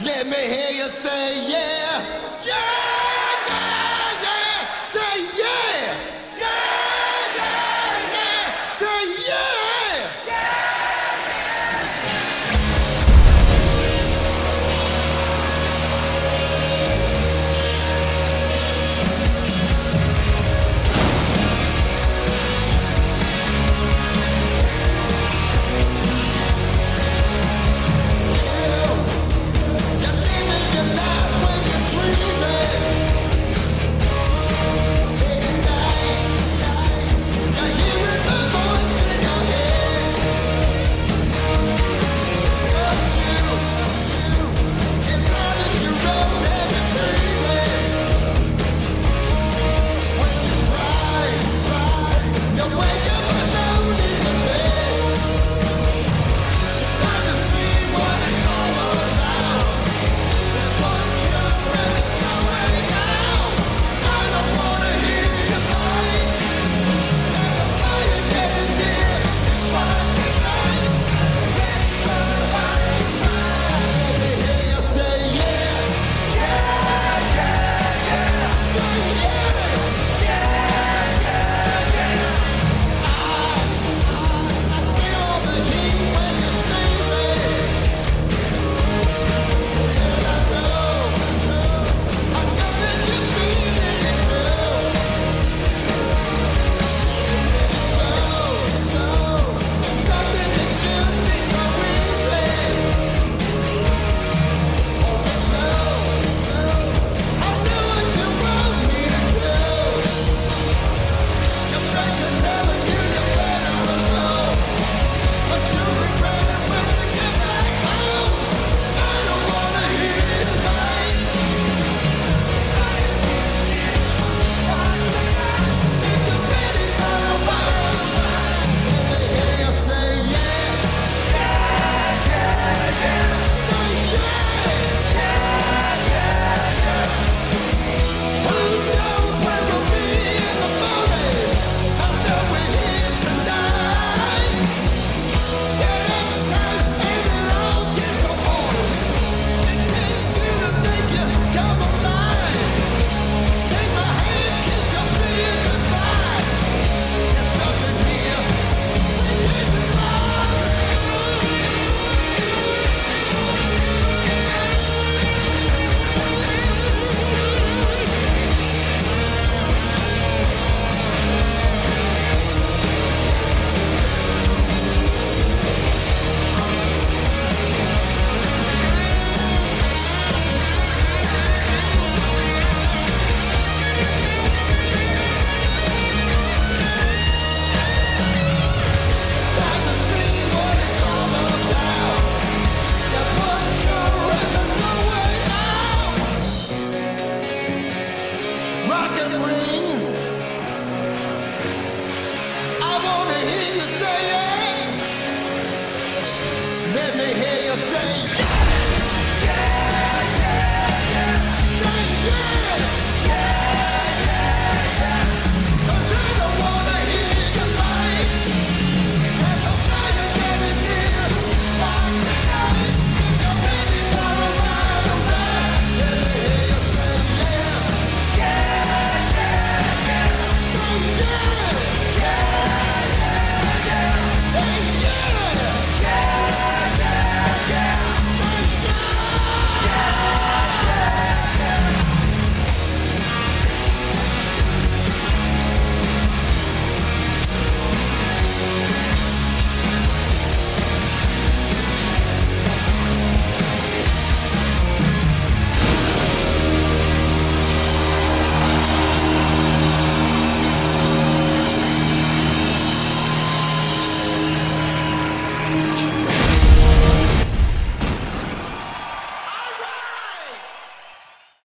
Let me hear you say yeah, yeah, yeah.